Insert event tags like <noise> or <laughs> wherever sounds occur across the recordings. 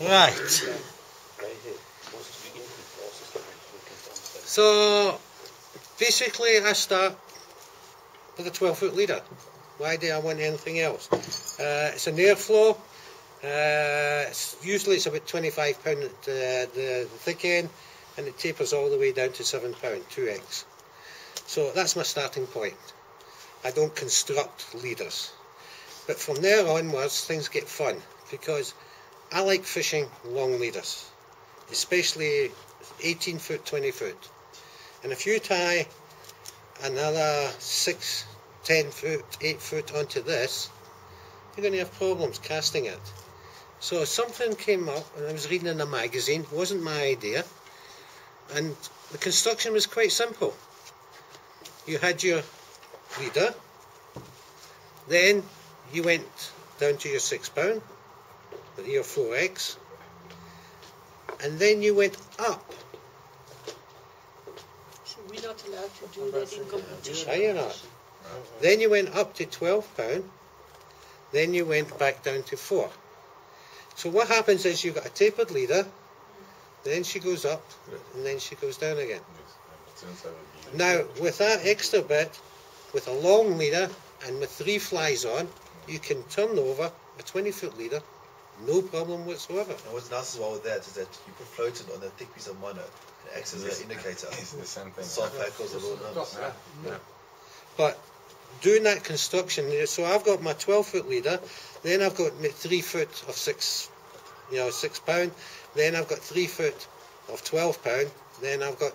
Right. So basically I start with a 12 foot leader. Why do I want anything else? Uh, it's an Airflo. Uh, it's, usually it's about 25 pound at the, thick end and it tapers all the way down to 7 pound, 2x. So that's my starting point. I don't construct leaders. But from there onwards things get fun because I like fishing long leaders, especially 18 foot, 20 foot. And if you tie another 6, 10 foot, 8 foot onto this, you're going to have problems casting it. So something came up, and I was reading in a magazine, it wasn't my idea, and the construction was quite simple. You had your leader, then you went down to your 6 pound, your 4x, and then you went up So we're not allowed to do that in competition. Are you not? Then you went up to twelve pound. Then you went back down to four. So what happens is you've got a tapered leader. Then she goes up, and then she goes down again. Now with that extra bit, with a long leader and with three flies on, you can turn over a 20 foot leader, no problem whatsoever. And what's nice as well with that is that you put floating on a thick piece of mono, it acts as an indicator. <laughs> It's the same thing. Soft hackles a little numbers. But doing that construction, so I've got my 12 foot leader, then I've got my 3 foot of 6, you know, 6 pound, then I've got 3 foot of 12 pound, then I've got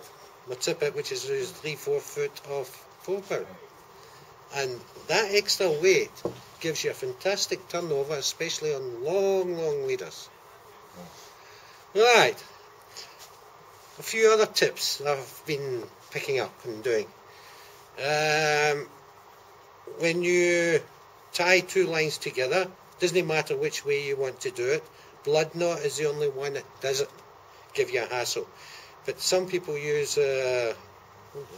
my tippet, which is, is 3 4 foot of 4 pound. And that extra weight gives you a fantastic turnover, especially on long, long leaders. Right. A few other tips I've been picking up and doing. Um, when you tie two lines together, doesn't matter which way you want to do it. Blood knot is the only one that doesn't give you a hassle. But some people use. Uh,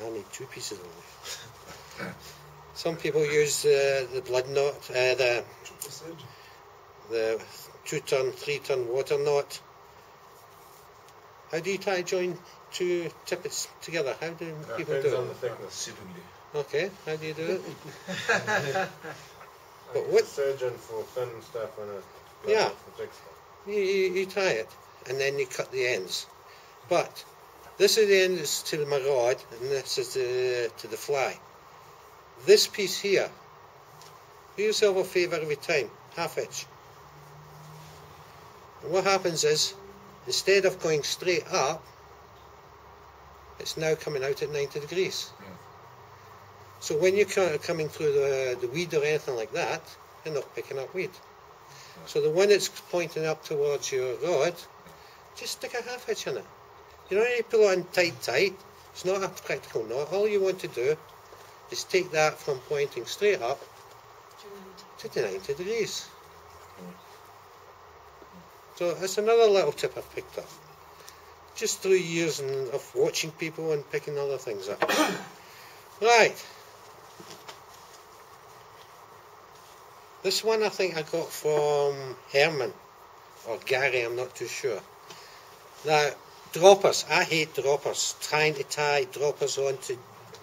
I need two pieces of it. <laughs> Some people use uh, the blood knot, uh, the the two ton, three ton water knot. How do you tie join two tippets together? How do people do Depends on it? the thickness. Super. Okay, how do you do it? <laughs> But what- a surgeon for thin stuff and a Yeah. for thick stuff. You, you, you tie it and then you cut the ends. But this is the end is to my rod and this is the, to the fly. This piece here, do yourself a favour every time, half hitch. And what happens is, instead of going straight up, it's now coming out at 90 degrees. So when you're coming through the, the weed or anything like that, you're not picking up weed. So the one that's pointing up towards your rod, just stick a half hitch in it. You don't need to pull it on tight, tight. It's not a practical knot. All you want to do is take that from pointing straight up to 90 degrees. So that's another little tip I've picked up. Just through years of watching people and picking other things up. <coughs> right. This one I think I got from Herman or Gary, I'm not too sure. Now, droppers. I hate droppers. Trying to tie droppers onto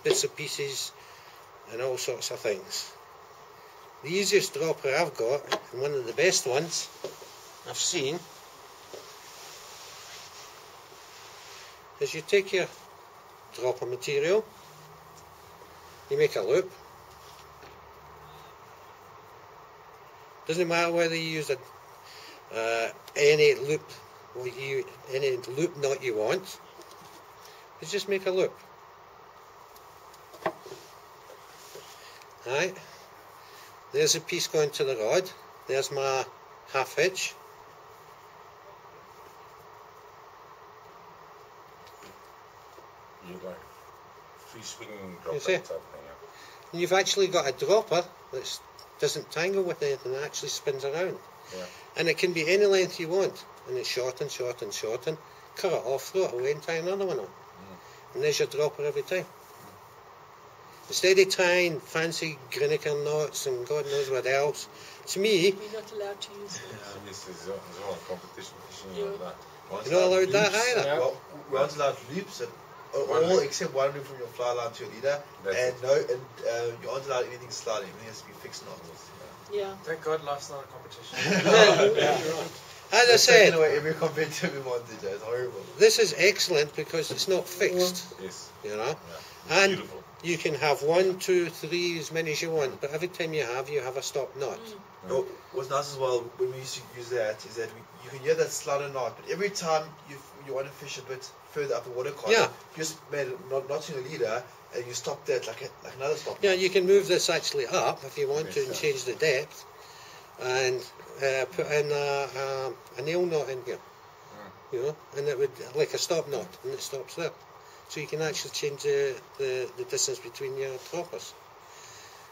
bits and pieces and all sorts of things. The easiest dropper I've got, and one of the best ones I've seen, is you take your dropper material, you make a loop. Doesn't matter whether you use a uh, any loop or you any loop knot you want. You just make a loop. Right. There's a piece going to the rod. There's my half hitch. You like free swinging drop see? type thing. yeah. And you've actually got a dropper that doesn't tangle with anything, it actually spins around. Yeah. And it can be any length you want. And it's shorten, shorten, shorten. Cut it off, throw it away and tie another one on. Mm. And there's your dropper every time. Instead of tying fancy Greeniker knots and God knows what else, to me, We're not allowed to use them. Yes, there's all there's all competition fishing Yeah. like that. Once you're not allowed that either. Yeah. Well, we aren't allowed loops and uh, all loop. except one loop from your fly line to your leader, That's and it. no, and uh, you aren't allowed anything sliding. Everything has to be fixed on. Yeah. Thank God life's not a competition. <laughs> <laughs> as I It's taken said, away every <laughs> competitive advantage. It's horrible. this is excellent because it's not fixed, Yes. you know. Yeah. And Beautiful. You can have one, two, three, as many as you want, but every time you have, you have a stop mm. knot. No, what's nice as well when we used to use that is that we, you can hear that slider knot, but every time you you want to fish a bit further up the water column, Yeah. you just made a knot, knot in the leader and you stop that like a, like another stop. Yeah, you can move this actually up if you want to and Yes, change the depth, and uh, put in a, a, a nail knot in here, mm. you know, and it would like a stop knot, and it stops there. So you can actually change the, the, the distance between your droppers.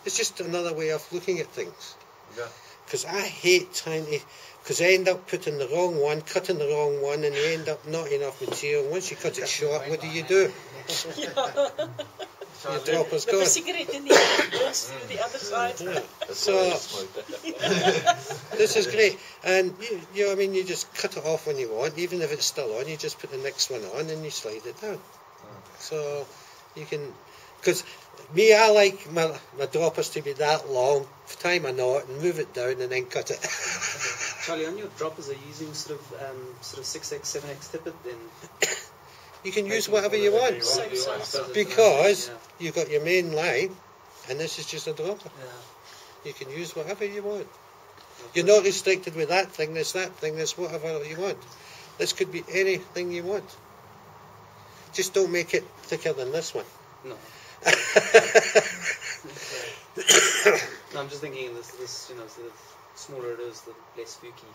It's just another way of looking at things. Yeah. Because I hate trying to, because I end up putting the wrong one, cutting the wrong one, and you end up not enough material. Once you cut it short, what do you do? Your dropper's With a gone. cigarette in the end, burns through the other side. Yeah. <laughs> That's So- why <laughs> This is great, and you, you know, I mean, you just cut it off when you want, even if it's still on. You just put the next one on and you slide it down. So you can, because me, I like my my droppers to be that long. Tie my knot and move it down and then cut it. Charlie, on your droppers, are you using sort of um, sort of six x, seven x tippet? Then <coughs> you can use whatever you want Same size. because you've got your main line, and this is just a dropper. Yeah. You can use whatever you want. You're not restricted with that thing, this, that thing, this, whatever you want. This could be anything you want. Just don't make it thicker than this one. No. <laughs> no, I'm just thinking this, this, you know, the smaller it is, the less spooky.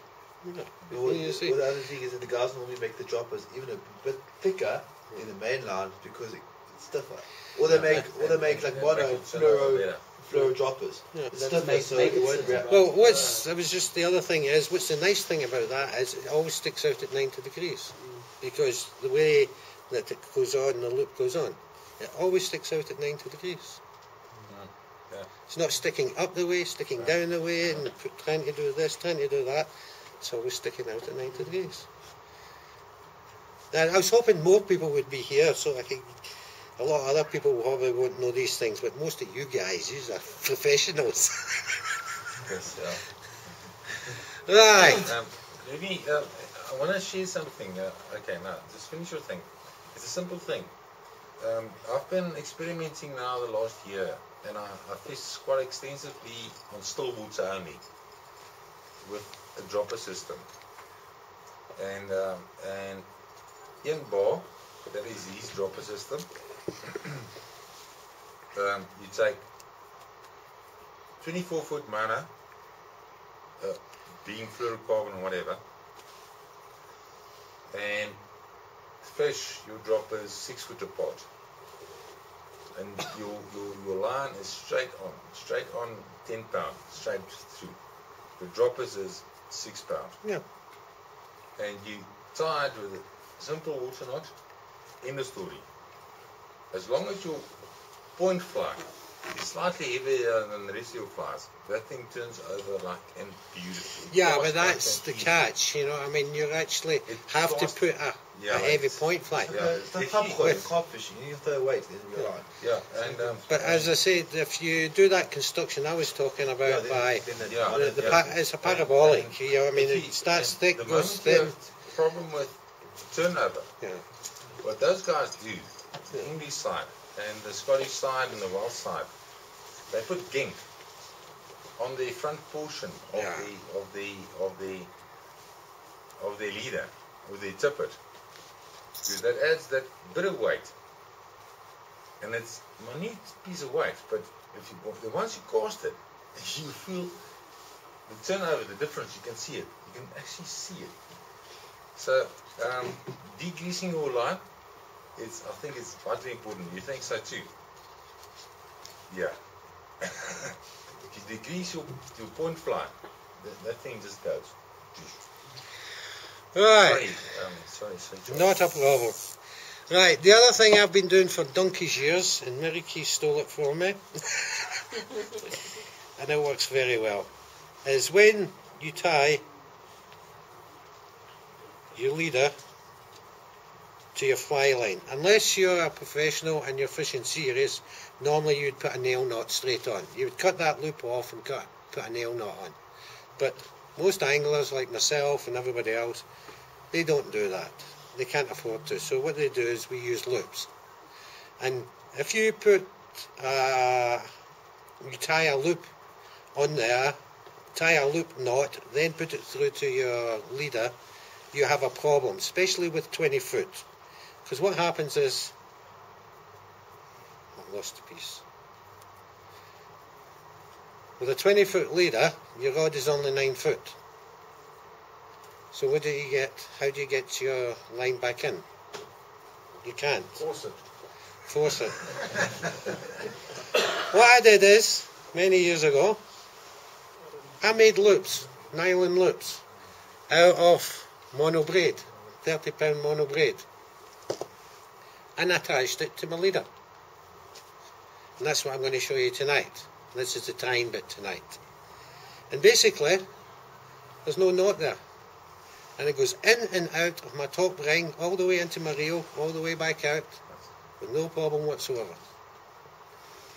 But what, You see. what the other thing is that the guys normally make the droppers even a bit thicker in the main line because it, it's stiffer. Or they make, or they make like mono Make it fluoro better. fluoro droppers. Yeah. It's make- so make it it won't sit well. Well, what's that was just the other thing is what's the nice thing about that is it always sticks out at 90 degrees mm. because the way that it goes on, and the loop goes on, it always sticks out at 90 degrees. Yeah. It's not sticking up the way, sticking down the way, and trying to do this, trying to do that. It's always sticking out at 90 degrees. Now, I was hoping more people would be here so I could. A lot of other people probably won't know these things, but most of you guys, you are professionals. Yes, yeah. right. Um, maybe uh, I want to share something. Uh, okay, now just finish your thing. It's a simple thing. Um, I've been experimenting now the last year, and I, I fished quite extensively on still water only with a dropper system. And um, and in bar, that is his dropper system. <coughs> um, you take 24 foot mono uh, being fluorocarbon or whatever. And fish, your droppers six foot apart. And your, your, your line is straight on, straight on 10 pound, straight through. The droppers is six pound. Yeah. And you tie it with a simple water knot, in the story. As long as your point fly slightly heavier than the rest of your flies, that thing turns over like and beautiful. Yeah, but that's the and easy. catch, you know. I mean, you actually It have to put a, Yeah, a heavy point fly. Yeah, it's like if you- going, with- carp fishing. You need to throw weight in your line. Yeah, and um, But as I said, if you do that construction I was talking about Yeah, by then the- Yeah, the, the yeah. pa- it's a parabolic, And- you know. I mean, it starts thick, the goes moment you thin. problem with turnover. Yeah. What those guys do, the English side and the Scottish side and the Welsh side, they put gink on the front portion of Yeah. the of the of the of their leader with their tippet. Because that adds that bit of weight. And it's a minute piece of weight, but if you once you cast it, <laughs> you feel the turnover, the difference, you can see it. You can actually see it. So um, degreasing your line, it's I think it's vitally important. You think so too? Yeah. <laughs> if you degrease your, your point fly, that, that thing just goes. Right. Sorry, um, sorry, sorry. Not a problem. Right, the other thing I've been doing for donkey's years, and Mary Key stole it from me, <laughs> and it works very well, is when you tie your leader to your fly line. Unless you're a professional and you're fishing serious, normally you'd put a nail knot straight on. You would cut that loop off and cut, put a nail knot on. But most anglers, like myself and everybody else, they don't do that. They can't afford to. So what they do is we use loops. And if you put, uh, you tie a loop on there, tie a loop knot, then put it through to your leader, you have a problem, especially with 20 foot. Because what happens is, I lost a piece. With a 20 foot leader, your rod is only 9 foot. So what do you get? How do you get your line back in? You can't. Force it. Force it. what I did is, many years ago, I made loops, nylon loops, out of mono braid, 30 pound mono braid, and attached it to my leader. And that's what I'm going to show you tonight. This is the tying bit tonight. And basically, there's no knot there. And it goes in and out of my top ring, all the way into my reel, all the way back out, with no problem whatsoever.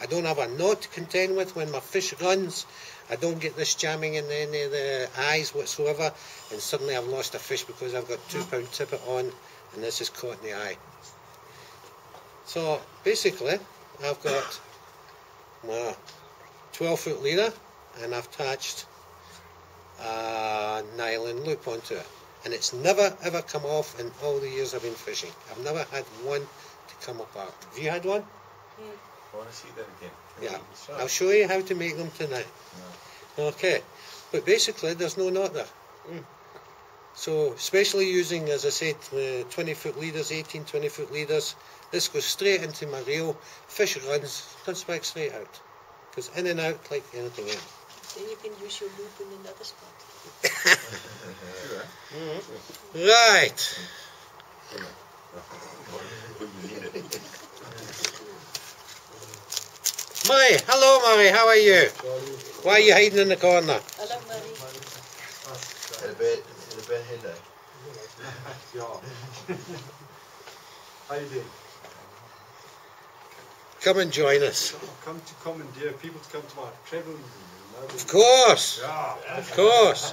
I don't have a knot to contend with when my fish runs. I don't get this jamming in any of the eyes whatsoever, and suddenly I've lost a fish because I've got two pound tippet on, and this is caught in the eye. So basically, I've got my 12 foot leader, and I've attached a nylon loop onto it. And it's never ever come off in all the years I've been fishing. I've never had one to come apart. Have you had one? I want to see that again. Yeah. Show I'll show you how to make them tonight. Okay. But basically, there's no knot there. Mm. So, especially using, as I said, uh, 20 foot leaders, 18, 20 foot leaders, this goes straight into my reel. Fish runs, comes back straight out. Goes in and out like anything else. Then you can use your loop in another spot. Sure. Right. When you need it. Murray, hello Murray, how are you? Why are you hiding in the corner? Hello, Marie. Had a bad, had a bad headache. Ja. How you doing? Come and join us. Come to commandeer people to come to my travel. You know, Of course, Yeah. of course.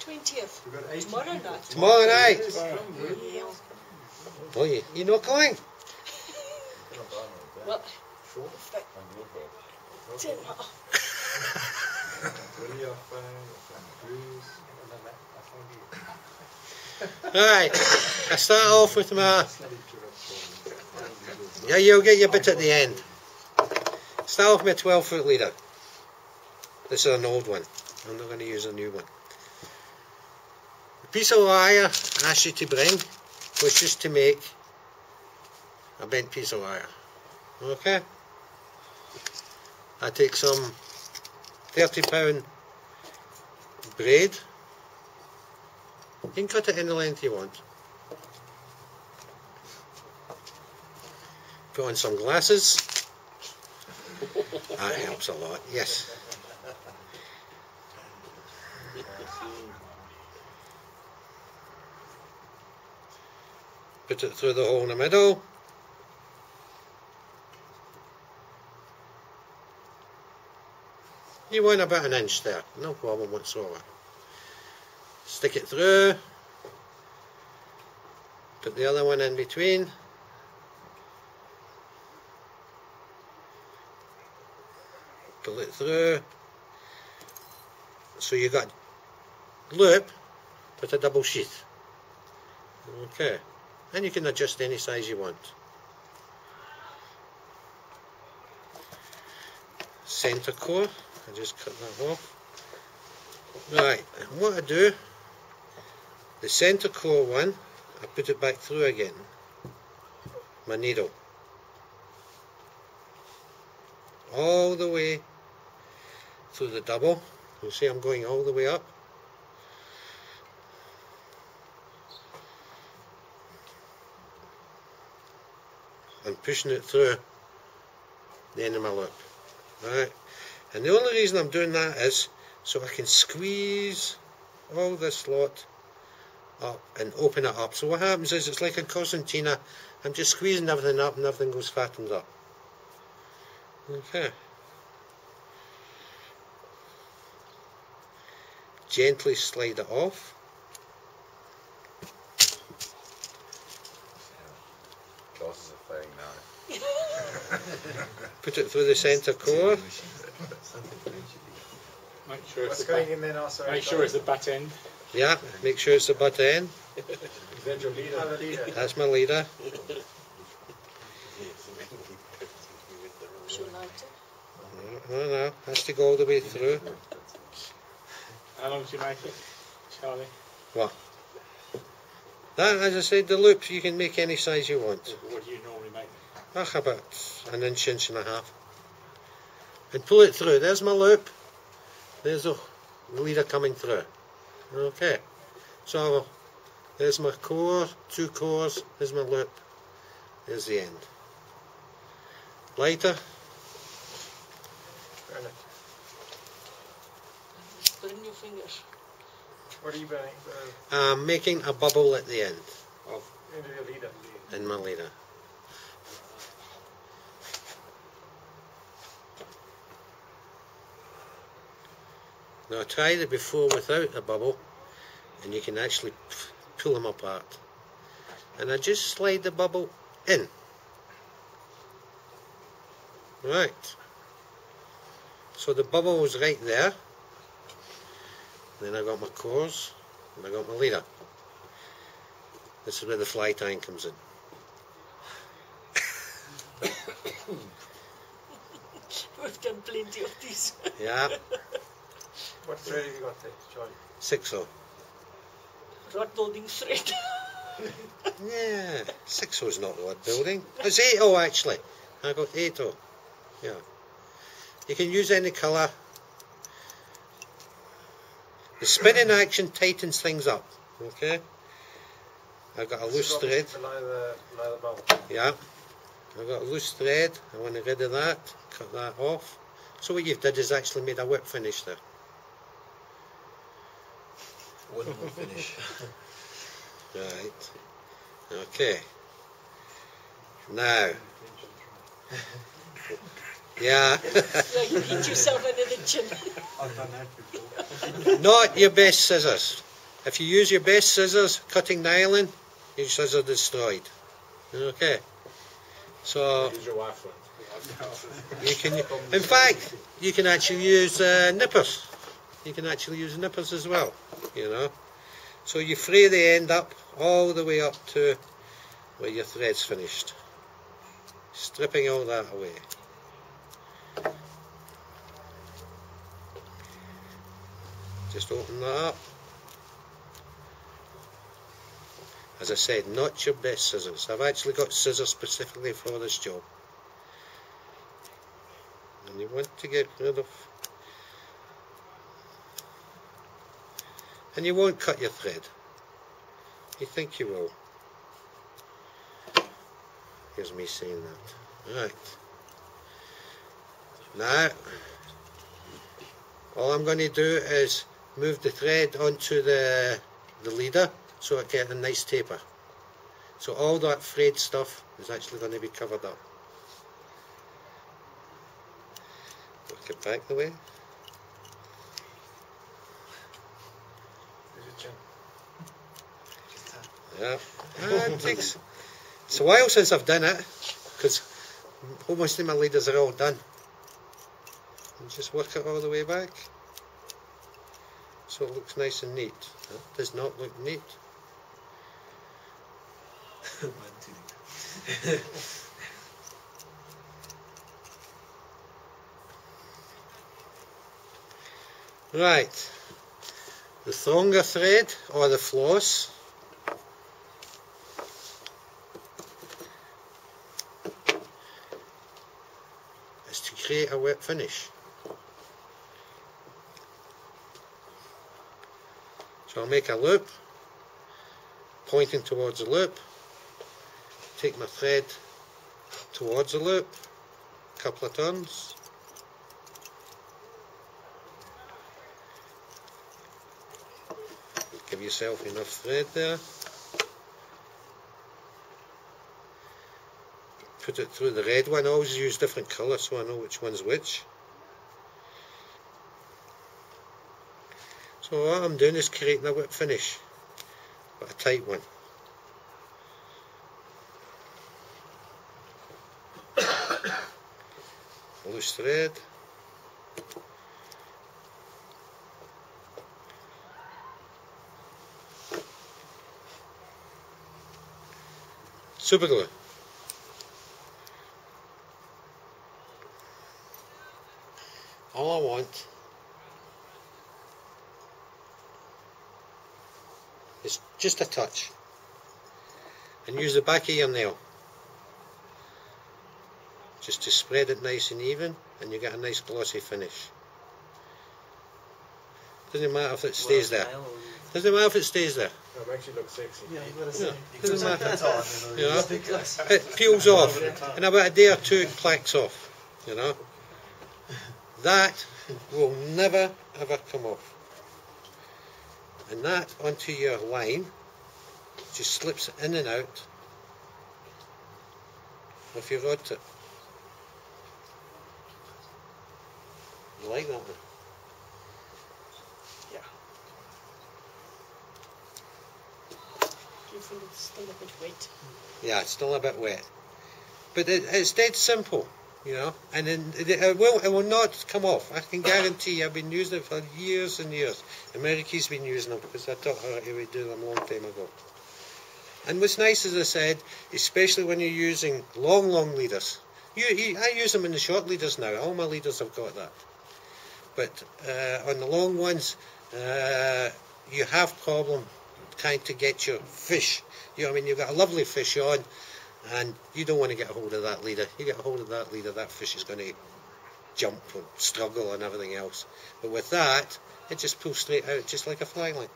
20th. We've got 18 Tomorrow night. Tomorrow night. Yes, come, good. Yeah. Oh, you, you not coming? Well, Sure. but ten, What are you fine? Cruise. I start off with my. Yeah, you'll get your bit at the end. Start off with a 12 foot leader. This is an old one. I'm not going to use a new one. The piece of wire I asked you to bring was just to make a bent piece of wire. Okay? I take some 30 pound braid. You can cut it any length you want. Put on some glasses. <laughs> That helps a lot, yes. Put it through the hole in the middle. You want about an inch there, no problem whatsoever. Stick it through. Put the other one in between. Pull it through. So you got loop with a double sheath. Okay. And you can adjust any size you want. Center core. I just cut that off. Right, and what I do, the center core one, I put it back through again. My needle. All the way through the double. You see I'm going all the way up. and pushing it through the end of my loop. Right? And the only reason I'm doing that is so I can squeeze all this lot up and open it up. So what happens is it's like a concertina. I'm just squeezing everything up and everything goes fattened up. Okay. Gently slide it off. Glasses are failing now. <laughs> Put it through the centre core. Make sure it's What's the going back, in there now? Oh, sorry. make sure it's the butt end. Yeah, make sure it's the butt end. Is that your leader? Oh, <laughs> leader. That's my leader. Should lighter. No, no, has to go all the way through. How long do you make it, Charlie? What? That, as I said, the loops you can make any size you want. What do you normally make? Ah, about an inch, inch and a half. And pull it through. There's my loop. There's the leader coming through. Okay. So there's my core, two cores, there's my loop. There's the end. Lighter. Burn it. Your fingers. What are you burning? The, I'm uh, making a bubble at the end into your leader. in my leader. Now I tried it before without a bubble and you can actually pull them apart. And I just slide the bubble in. Right. So the bubble was right there. Then I got my cores and I got my leader. This is where the fly tying comes in. <coughs> We've done plenty of these. Yeah, What thread have you got there, Charlie? six oh. Rod building thread. <laughs> Yeah, six oh is not the word building. It's eight oh actually. I got eight oh. Yeah. You can use any colour. The spinning action tightens things up. Okay. I've got a loose thread. Below the, below the bubble. Yeah. I've got a loose thread. I want to get rid of that. Cut that off. So what you've did is actually made a whip finish there. One more <laughs> finish. Right. Okay. Now. <laughs> Yeah. yeah, you hit yourself under the chin. I've done that before. Not your best scissors. If you use your best scissors cutting nylon, your scissors are destroyed. Okay. So Use your wife's one. you can, in fact, you can actually use uh, nippers. You can actually use nippers as well. You know. So you fray the end up all the way up to where your thread's finished, stripping all that away. Just open that up. As I said, not your best scissors. I've actually got scissors specifically for this job. And you want to get rid of... And you won't cut your thread. You think you will. Here's me saying that. Right. Now, all I'm going to do is move the thread onto the, the leader so I get a nice taper. So all that frayed stuff is actually going to be covered up. Work it back the way. There's your chin. Yeah. Ah, it takes. It's a while since I've done it because almost all my leaders are all done. And just work it all the way back so it looks nice and neat. Does not look neat. <laughs> Right. The thonga thread or the floss is to create a whip finish. So I'll make a loop, pointing towards the loop, take my thread towards the loop, couple of turns. Give yourself enough thread there. Put it through the red one. I always use different colours so I know which one's which. So what I'm doing is creating a whip finish, but a tight one. <coughs> Loose thread. Super glue. All I want is just a touch. And use the back of your nail. Just to spread it nice and even and you get a nice glossy finish. Doesn't matter if it stays there. Doesn't matter if it stays there. That makes you look sexy. Yeah, you gotta say. You Doesn't matter. you know, <laughs> Yeah. just because- It peels off. In about a day or two it clacks off. You know? <laughs> That will never ever come off. And that onto your line just slips in and out of your rod tip. You like that one? Do you think it's still a bit wet? Yeah, it's still a bit wet. But it, it's dead simple, you know, and then it, will it will not come off. I can guarantee I've been using it for years and years. America's been using them because I taught her how to do them a long time ago. And what's nice, as I said, especially when you're using long, long leaders. You, you, I use them in the short leaders now. All my leaders have got that. But uh, on the long ones, uh, you have problem trying to get your fish. You know, I mean, you've got a lovely fish on, and you don't want to get a hold of that leader. You get a hold of that leader, that fish is going to jump and struggle and everything else. But with that, it just pulls straight out, just like a fly line.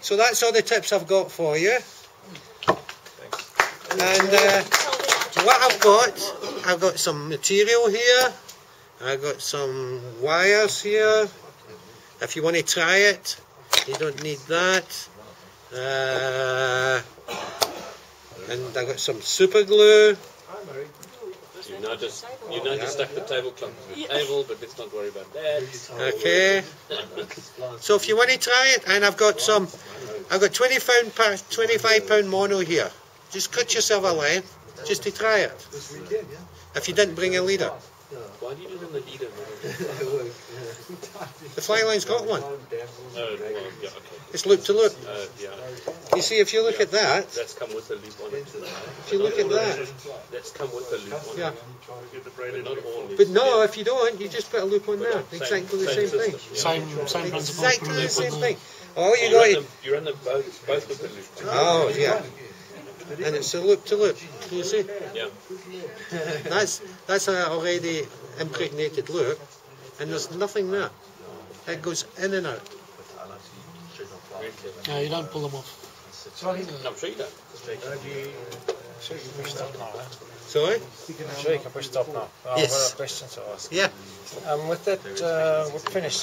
So that's all the tips I've got for you. And uh, what I've got, I've got some material here. I've got some wires here. If you want to try it, you don't need that. Uh, and I've got some super glue. You know just you know just stuck the tablecloth to the table, but let's not worry about that. Okay. So if you want to try it, and I've got some, I've got 20 pound, pa- 25 pound mono here. Just cut yourself a line, just to try it. This weekend, yeah. If you didn't bring a leader, Why do you do them the leader? <laughs> the fly line's got one. Oh, well, yeah, okay. It's loop to loop. Uh, yeah, You see, if you look at that, that's come with the loop on it. if you look at that, That's come with the loop on yeah. it. But not all. But no, if you don't, you just put a loop on there. Exactly the same thing. system, yeah. Same, same principle. Exactly the same thing. All you You run got, them, you run them both, both with the loop. oh yeah, and it's a loop to loop. You see, Yeah. <laughs> that's that's a already impregnated loop, and there's nothing there. It goes in and out. Very. No, you don't pull them off. No, I'm sure you don't. Sure, you can push stop now. Eh? Sorry? Sure, you can push stop now. Oh, Yes. I've got a question to ask. Yeah. Um, with that, uh, with finish,